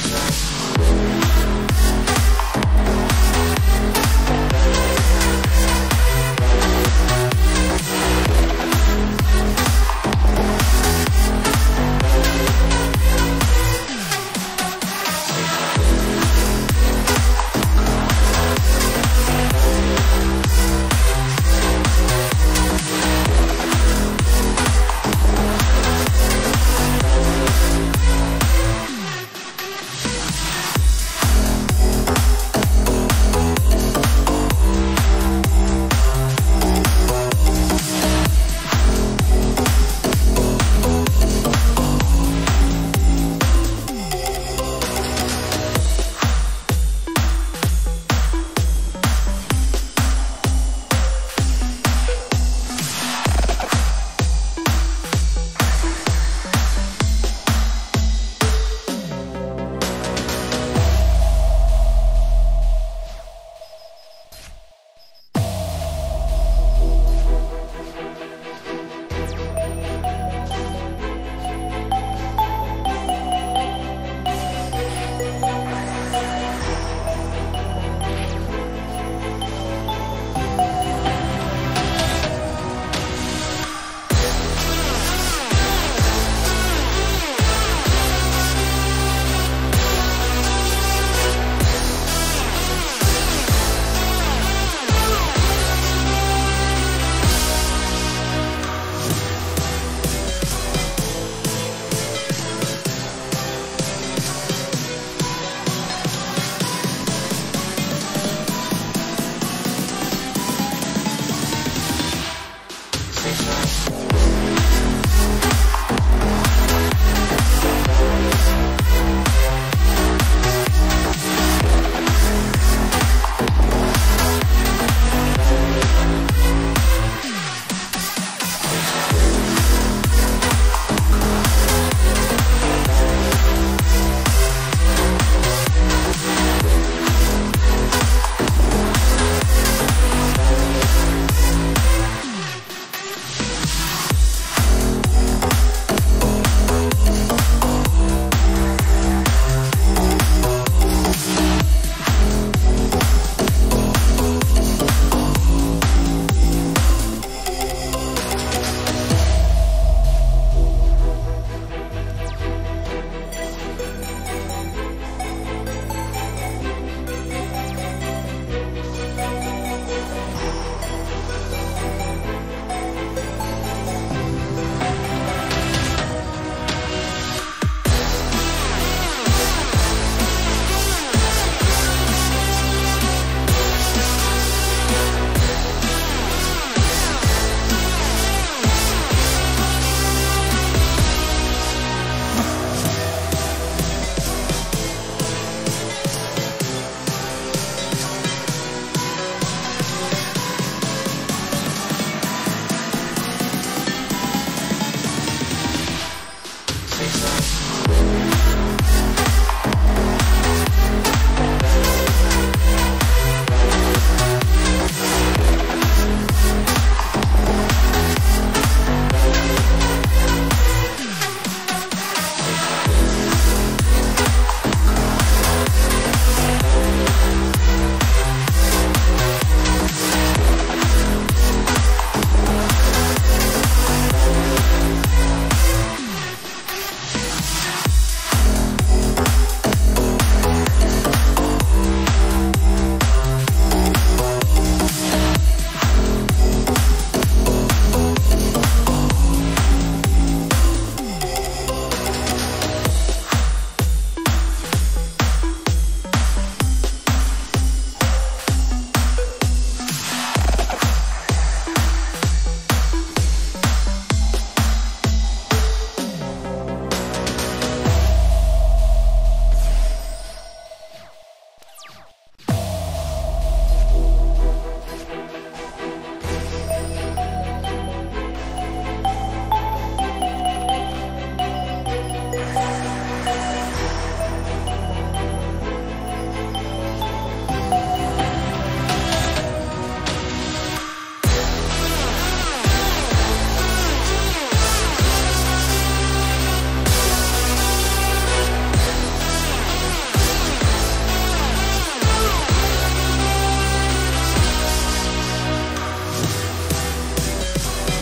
Station.